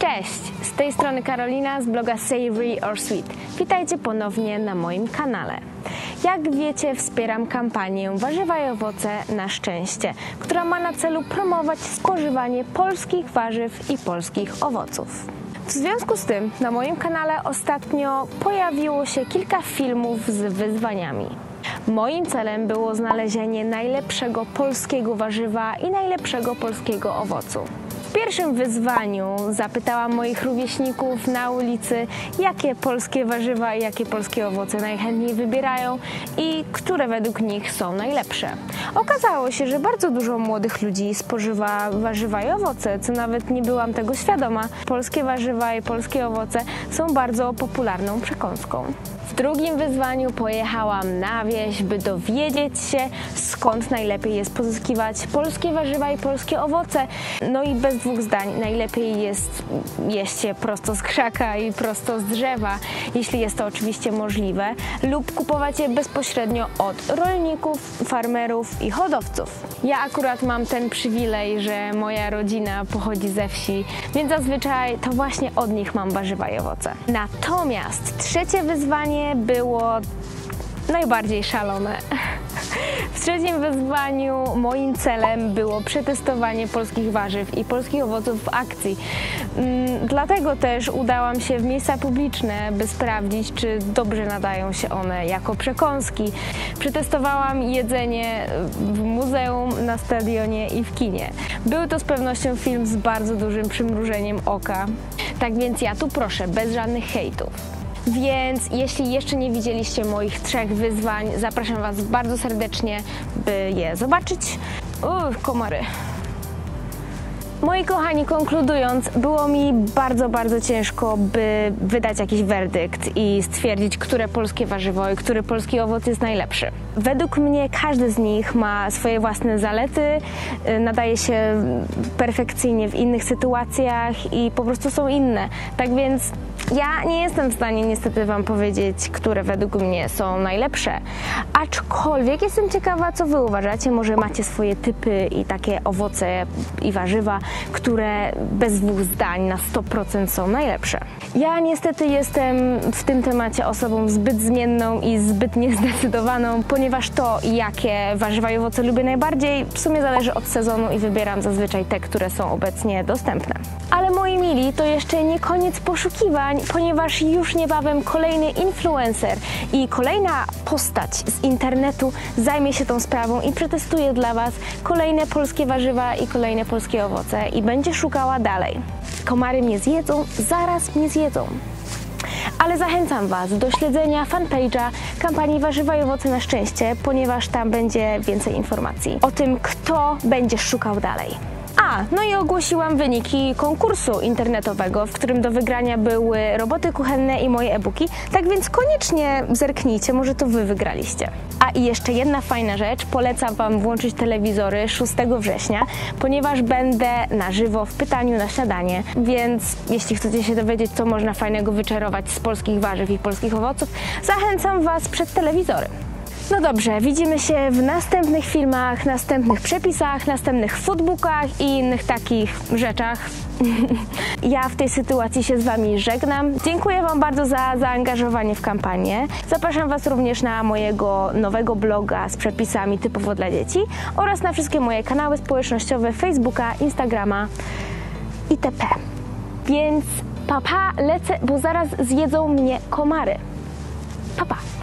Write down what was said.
Cześć! Z tej strony Karolina z bloga Savory or Sweet. Witajcie ponownie na moim kanale. Jak wiecie, wspieram kampanię Warzywa i owoce na szczęście, która ma na celu promować spożywanie polskich warzyw i polskich owoców. W związku z tym na moim kanale ostatnio pojawiło się kilka filmów z wyzwaniami. Moim celem było znalezienie najlepszego polskiego warzywa i najlepszego polskiego owocu. W pierwszym wyzwaniu zapytałam moich rówieśników na ulicy, jakie polskie warzywa i jakie polskie owoce najchętniej wybierają i które według nich są najlepsze. Okazało się, że bardzo dużo młodych ludzi spożywa warzywa i owoce, co nawet nie byłam tego świadoma. Polskie warzywa i polskie owoce są bardzo popularną przekąską. W drugim wyzwaniu pojechałam na wieś, by dowiedzieć się, skąd najlepiej jest pozyskiwać polskie warzywa i polskie owoce. No i bez dwóch zdań, najlepiej jest jeść je prosto z krzaka i prosto z drzewa, jeśli jest to oczywiście możliwe, lub kupować je bezpośrednio od rolników, farmerów i hodowców. Ja akurat mam ten przywilej, że moja rodzina pochodzi ze wsi, więc zazwyczaj to właśnie od nich mam warzywa i owoce. Natomiast trzecie wyzwanie było najbardziej szalone. W trzecim wyzwaniu moim celem było przetestowanie polskich warzyw i polskich owoców w akcji. Mm, Dlatego też udałam się w miejsca publiczne, by sprawdzić, czy dobrze nadają się one jako przekąski. Przetestowałam jedzenie w muzeum, na stadionie i w kinie. Był to z pewnością film z bardzo dużym przymrużeniem oka. Tak więc ja tu proszę, bez żadnych hejtów. Więc jeśli jeszcze nie widzieliście moich trzech wyzwań, zapraszam Was bardzo serdecznie, by je zobaczyć. Uff, komary. Moi kochani, konkludując, było mi bardzo, bardzo ciężko, by wydać jakiś werdykt i stwierdzić, które polskie warzywo i który polski owoc jest najlepszy. Według mnie każdy z nich ma swoje własne zalety, y, nadaje się perfekcyjnie w innych sytuacjach i po prostu są inne. Tak więc ja nie jestem w stanie niestety Wam powiedzieć, które według mnie są najlepsze. Aczkolwiek jestem ciekawa, co Wy uważacie. Może macie swoje typy i takie owoce i warzywa, które bez dwóch zdań na 100% są najlepsze. Ja niestety jestem w tym temacie osobą zbyt zmienną i zbyt niezdecydowaną, ponieważ to, jakie warzywa i owoce lubię najbardziej, w sumie zależy od sezonu i wybieram zazwyczaj te, które są obecnie dostępne. Ale moi mili, to jeszcze nie koniec poszukiwań, ponieważ już niebawem kolejny influencer i kolejna postać z internetu zajmie się tą sprawą i przetestuje dla Was kolejne polskie warzywa i kolejne polskie owoce i będzie szukała dalej. Komary mnie zjedzą, zaraz mnie zjedzą. Ale zachęcam Was do śledzenia fanpage'a kampanii Warzywa i Owoce na Szczęście, ponieważ tam będzie więcej informacji o tym, kto będzie szukał dalej. No i ogłosiłam wyniki konkursu internetowego, w którym do wygrania były roboty kuchenne i moje e-booki, tak więc koniecznie zerknijcie, może to Wy wygraliście. A i jeszcze jedna fajna rzecz, polecam Wam włączyć telewizory 6 września, ponieważ będę na żywo w pytaniu na śniadanie, więc jeśli chcecie się dowiedzieć, co można fajnego wyczarować z polskich warzyw i polskich owoców, zachęcam Was przed telewizory. No dobrze, widzimy się w następnych filmach, następnych przepisach, następnych foodbookach i innych takich rzeczach. ja w tej sytuacji się z Wami żegnam. Dziękuję Wam bardzo za zaangażowanie w kampanię. Zapraszam Was również na mojego nowego bloga z przepisami typowo dla dzieci oraz na wszystkie moje kanały społecznościowe Facebooka, Instagrama itp. Więc papa, lecę, bo zaraz zjedzą mnie komary. Papa. Pa.